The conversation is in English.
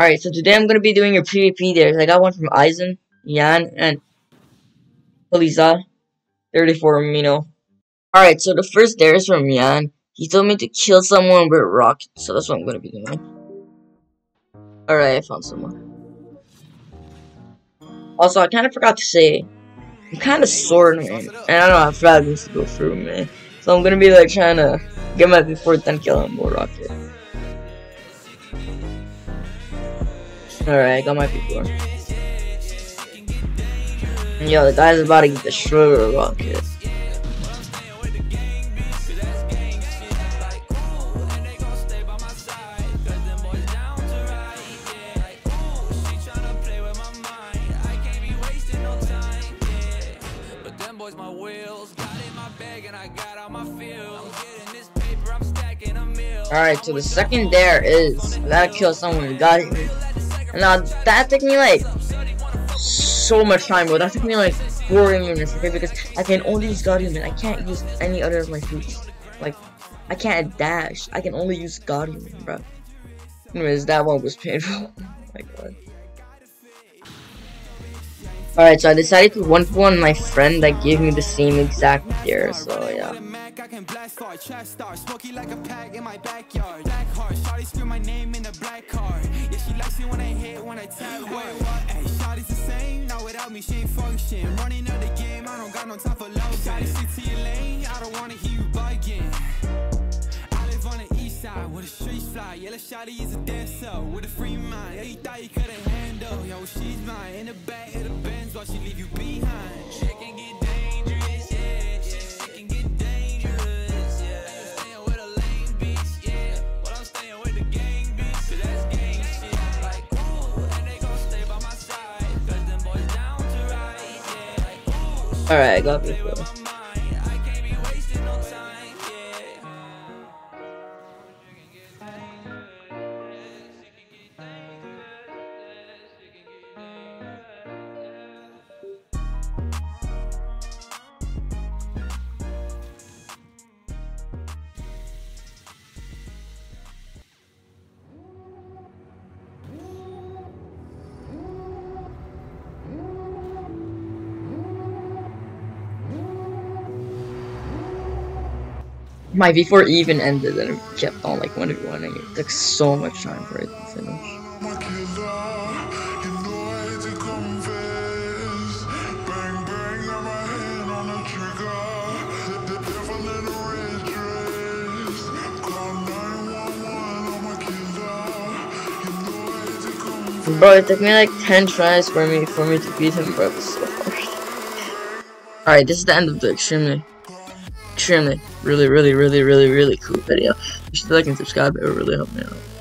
Alright, so today I'm gonna be doing a PvP dares. I got one from Aizen, Yan, and Eliza. 34 amino. Alright, so the first dare is from Yan. He told me to kill someone with rocket, so that's what I'm gonna be doing. Alright, I found someone. Also, I kinda forgot to say, I'm kinda sore, man. And I don't know how fast this to go through, man. So I'm gonna be like trying to get my before 10 kill him with rocket. Alright, got my people. Yo, the guy's about to get the a rocket. Alright, so the second dare is I gotta kill someone got it. Now that took me like so much time, bro. That took me like 40 minutes, okay? Because I can only use Guardian, I can't use any other of my fruits. Like, I can't dash. I can only use Guardian, bro. Anyways, that one was painful. oh my god. Alright, so I decided to one for one my friend that gave me the same exact gear, so yeah. The she when I hit when I tap Wait, what? Shawty's the same. Now without me, she ain't function. Running out the game, I don't got no time for love. Shawty stick to your lane, I don't wanna hear you bugging. I live on the east side where the streets fly. Yeah, shawty is a dancer with a free mind. Yeah, you thought you couldn't handle. Yo, she's mine in the back of the Benz while she leave you behind. Alright, got this, my V4 even ended and it kept on like one v one and it took so much time for it to finish. Bro, it took me like 10 tries for me for me to beat him, bro. Alright, this is the end of the extremely extremely, really, really, really, really, really cool video. You should like and subscribe. It would really help me out.